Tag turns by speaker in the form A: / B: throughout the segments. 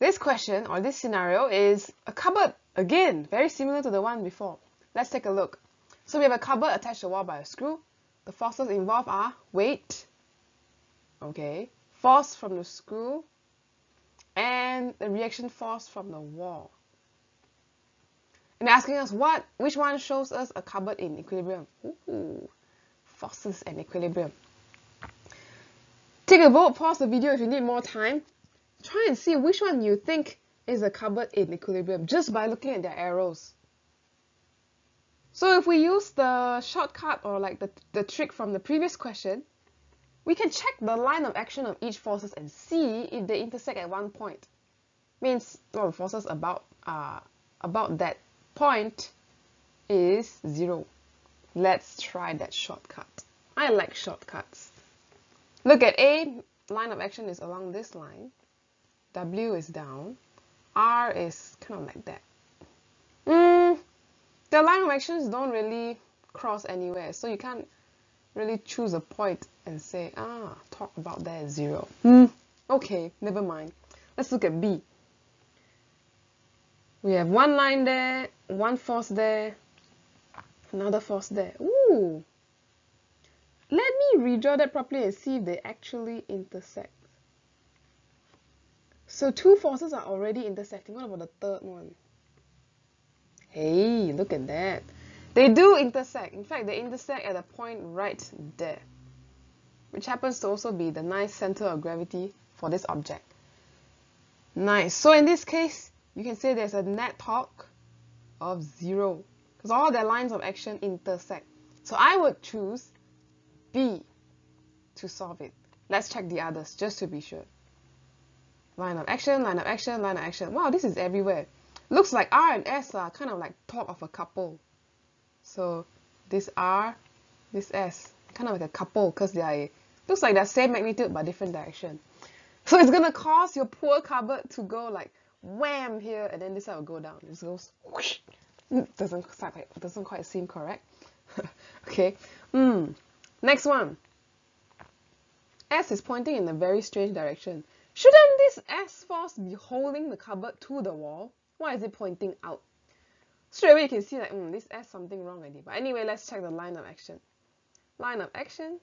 A: This question or this scenario is a cupboard again, very similar to the one before. Let's take a look. So we have a cupboard attached to the wall by a screw. The forces involved are weight, okay, force from the screw, and the reaction force from the wall. And asking us what, which one shows us a cupboard in equilibrium? Ooh, forces and equilibrium. Take a vote, pause the video if you need more time. Try and see which one you think is a cupboard in equilibrium just by looking at their arrows. So if we use the shortcut or like the, the trick from the previous question, we can check the line of action of each forces and see if they intersect at one point. Means the forces about uh, about that point is zero. Let's try that shortcut. I like shortcuts. Look at A, line of action is along this line. W is down. R is kind of like that. Mm, the line of actions don't really cross anywhere, so you can't really choose a point and say, ah, torque about that zero. Hmm. Okay, never mind. Let's look at B. We have one line there, one force there, another force there. Ooh. Let me redraw that properly and see if they actually intersect. So two forces are already intersecting. What about the third one? Hey, look at that. They do intersect. In fact, they intersect at a point right there, which happens to also be the nice center of gravity for this object. Nice. So in this case, you can say there's a net torque of zero because all their lines of action intersect. So I would choose B to solve it. Let's check the others just to be sure. Line of action, line of action, line of action. Wow, this is everywhere. Looks like R and S are kind of like top of a couple. So this R, this S, kind of like a couple because they are looks like they're same magnitude but different direction. So it's gonna cause your poor cupboard to go like wham here and then this side will go down. It goes whoosh. Doesn't quite doesn't quite seem correct. okay. Mm. Next one. S is pointing in a very strange direction. Shouldn't this S force be holding the cupboard to the wall? Why is it pointing out? Straight away you can see like, mm, this S something wrong already. But anyway, let's check the line of action. Line of action,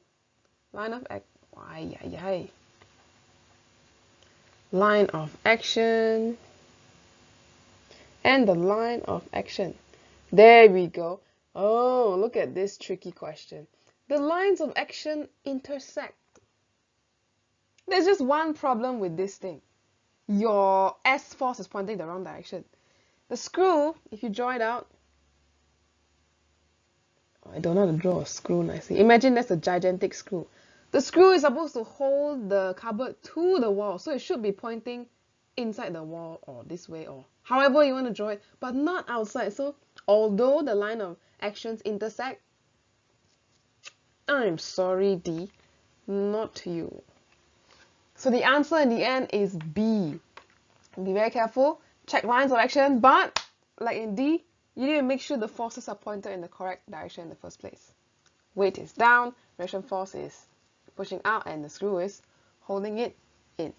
A: line of act, why, yay, Line of action, and the line of action. There we go. Oh, look at this tricky question. The lines of action intersect. There's just one problem with this thing. Your S force is pointing the wrong direction. The screw, if you draw it out, oh, I don't know how to draw a screw nicely. Imagine that's a gigantic screw. The screw is supposed to hold the cupboard to the wall, so it should be pointing inside the wall or this way or however you want to draw it, but not outside. So although the line of actions intersect, I'm sorry D, not you. So the answer in the end is B. Be very careful, check lines of action, but like in D, you need to make sure the forces are pointed in the correct direction in the first place. Weight is down, reaction force is pushing out, and the screw is holding it in.